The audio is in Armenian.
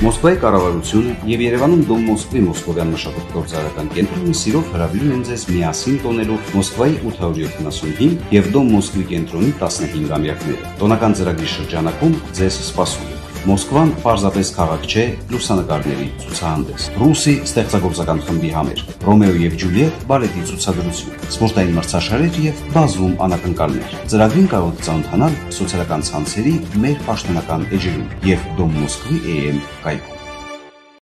Մոսկվայի կառավարությունը եւ Երևանում Դոմ Մոսկվի Մոսկովյան գործարարական կենտրոնը սիրով հրավիրում են ձեզ միասին տոնելու Մոսկվայի 875 եւ Դոմ Մոսկվի կենտրոնի 15-ամյակները։ Տոնական ծրագրի շրջանակում ձեզ սպասում Մոսկվան պարզապես քաղաք չէ, լուսանկարների ցուցահանդես։ Ռուսի ստեղծագործական խմբի համեր, Ռոմեո եւ Ջուլիետ բալետի ցուցադրություն, սպորտային մրցաշարեր եւ բազում անակնկալներ։ Ծրագրին կարող եք ծանոթանալ սոցիալական ցանցերի մեր պաշտոնական էջերում եւ Դոմ Մոսկվի AM կայքում։